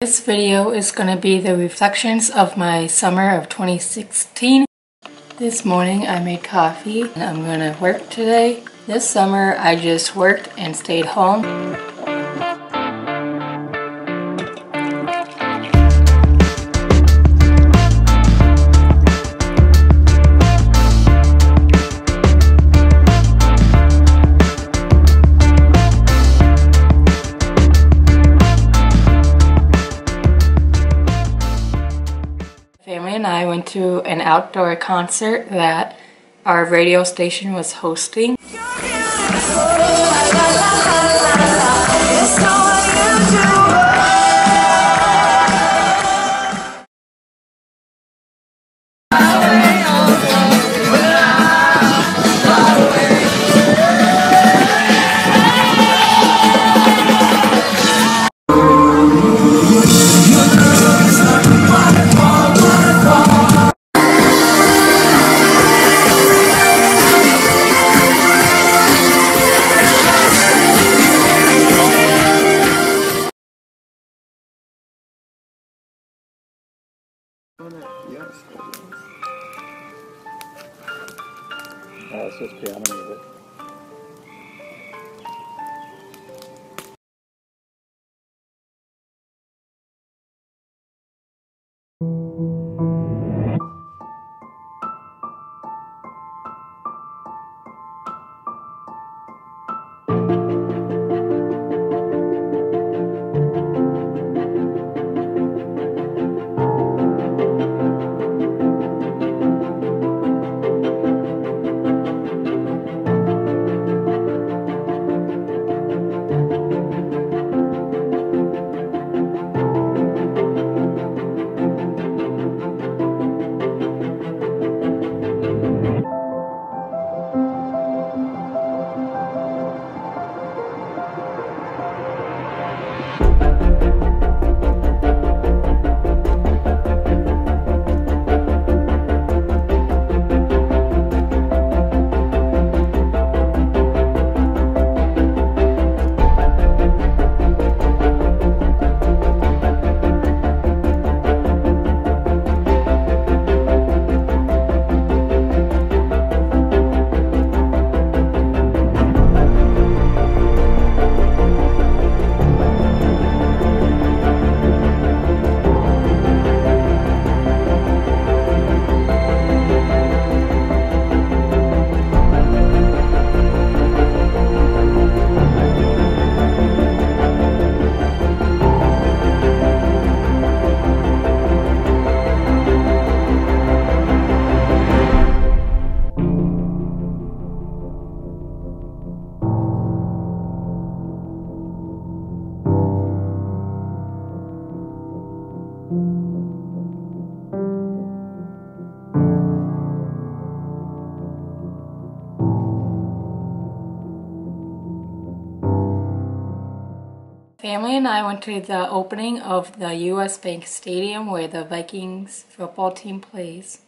This video is going to be the reflections of my summer of 2016. This morning I made coffee and I'm going to work today. This summer I just worked and stayed home. To an outdoor concert that our radio station was hosting. Family and I went to the opening of the US Bank Stadium where the Vikings football team plays.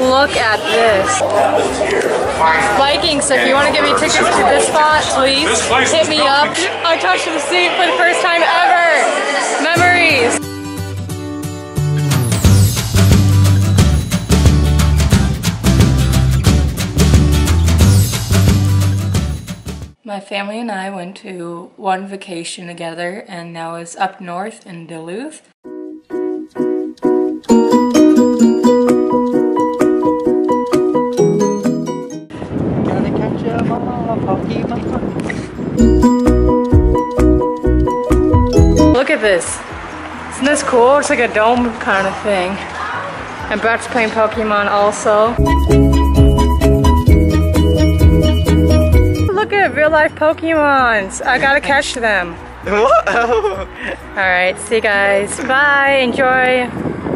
Look at this. Vikings, so if you want to give me tickets to this spot, please hit me up. I touched the seat for the first time ever. Memories. My family and I went to one vacation together, and that was up north in Duluth. At this. Isn't this cool? It's like a dome kind of thing. And Brett's playing Pokemon also. Look at real life Pokemons. I gotta catch them. Alright, see you guys. Bye. Enjoy.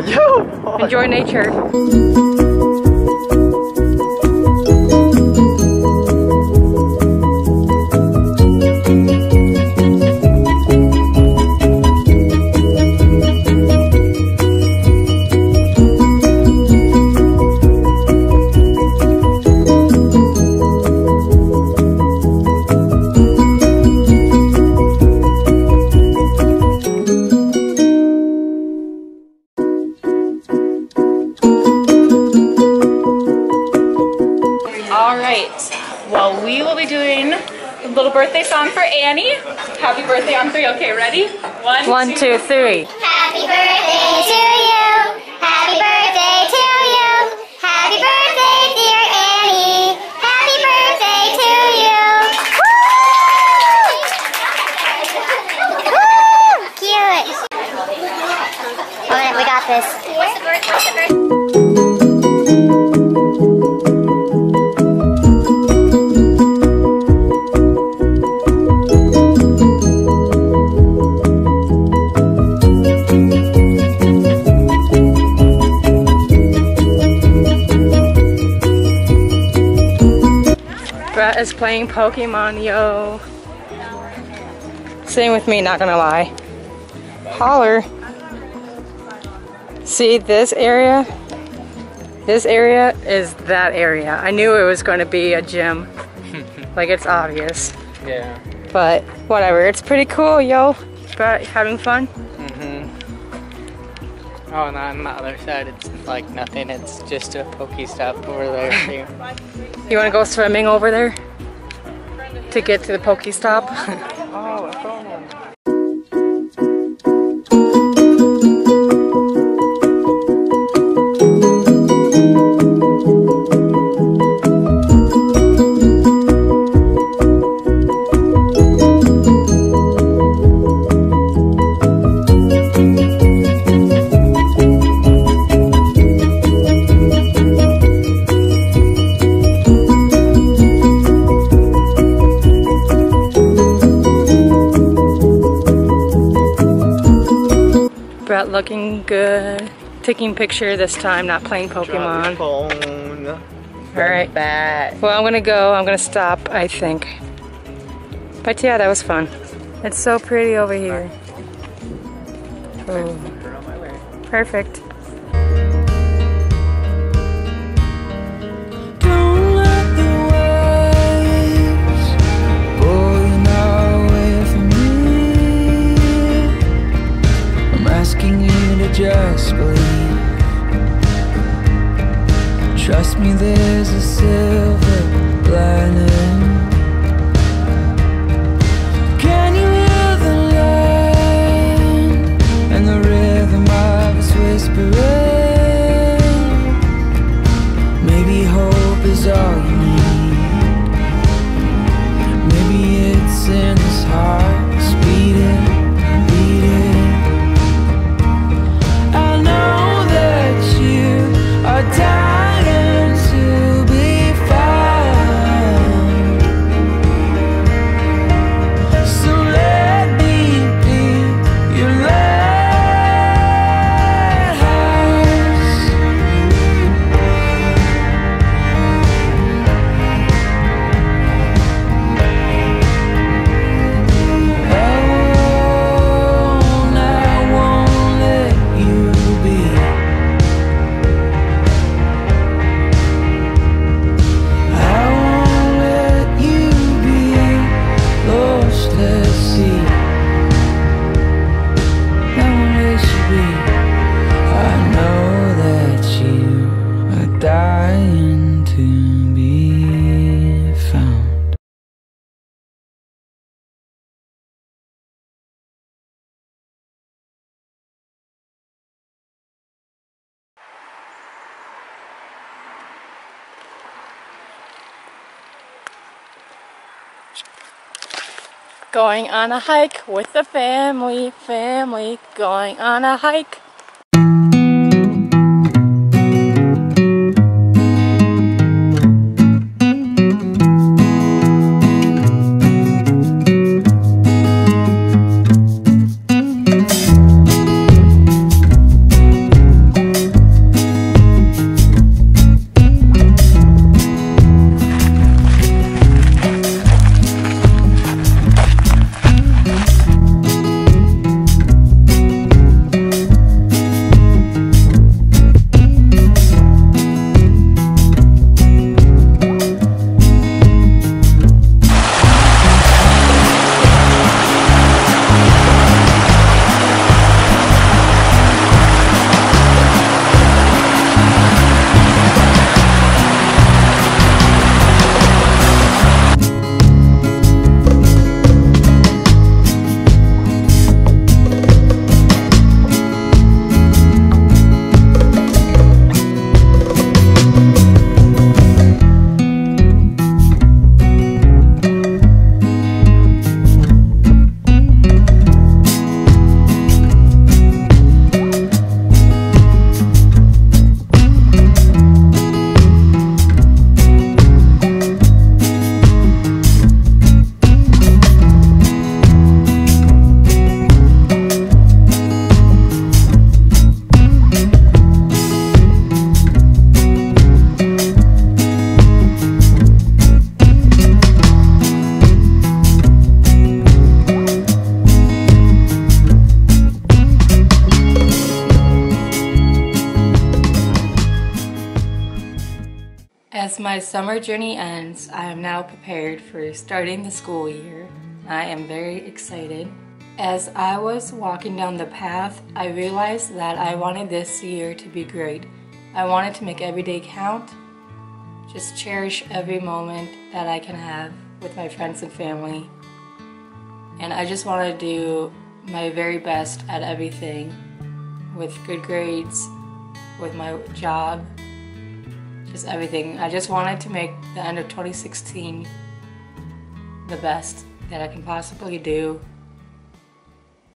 Yo! Enjoy nature. Birthday song for Annie. Happy birthday on three. Okay, ready? One, One, two, three. Happy birthday to you. Happy birthday to you. Happy birthday, dear Annie. Happy birthday to you. Woo! Woo! Cute. Oh, we got this. Playing Pokemon, yo. Same with me, not gonna lie. Holler. See this area? This area is that area. I knew it was going to be a gym. like it's obvious. Yeah. But whatever, it's pretty cool, yo. But having fun? Mm-hmm. Oh, and on the other side, it's like nothing. It's just a Pokestop over there. You wanna go swimming over there? To get to the Pokestop? looking good. Taking picture this time, not playing Pokemon. Phone. Alright. Bat. Well, I'm gonna go. I'm gonna stop, I think. But yeah, that was fun. It's so pretty over here. Ooh, perfect. Just believe. Trust me, there's a silver lining. Going on a hike with the family, family, going on a hike. My summer journey ends, I am now prepared for starting the school year. I am very excited. As I was walking down the path, I realized that I wanted this year to be great. I wanted to make every day count, just cherish every moment that I can have with my friends and family. And I just want to do my very best at everything with good grades, with my job, just everything. I just wanted to make the end of 2016 the best that I can possibly do